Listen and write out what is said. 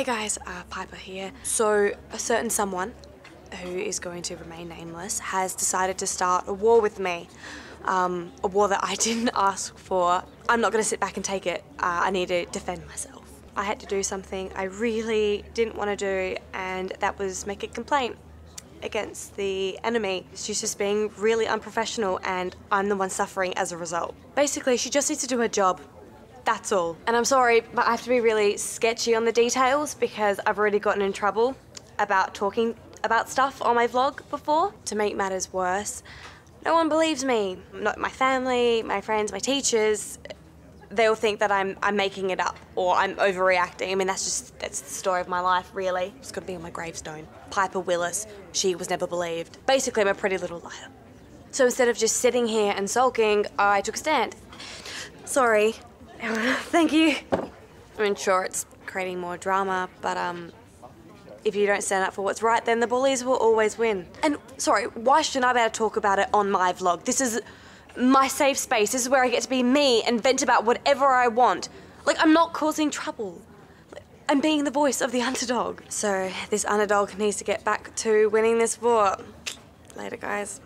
Hey guys, uh, Piper here. So, a certain someone who is going to remain nameless has decided to start a war with me. Um, a war that I didn't ask for. I'm not going to sit back and take it. Uh, I need to defend myself. I had to do something I really didn't want to do, and that was make a complaint against the enemy. She's just being really unprofessional, and I'm the one suffering as a result. Basically, she just needs to do her job. That's all. And I'm sorry, but I have to be really sketchy on the details because I've already gotten in trouble about talking about stuff on my vlog before. To make matters worse, no one believes me. Not my family, my friends, my teachers. They all think that I'm, I'm making it up or I'm overreacting. I mean, that's just, that's the story of my life, really. It's gotta be on my gravestone. Piper Willis, she was never believed. Basically, I'm a pretty little liar. So instead of just sitting here and sulking, I took a stand. Sorry. Thank you. I mean, sure, it's creating more drama, but um, if you don't stand up for what's right, then the bullies will always win. And sorry, why shouldn't I be able to talk about it on my vlog? This is my safe space. This is where I get to be me and vent about whatever I want. Like, I'm not causing trouble. I'm being the voice of the underdog. So, this underdog needs to get back to winning this war. Later, guys.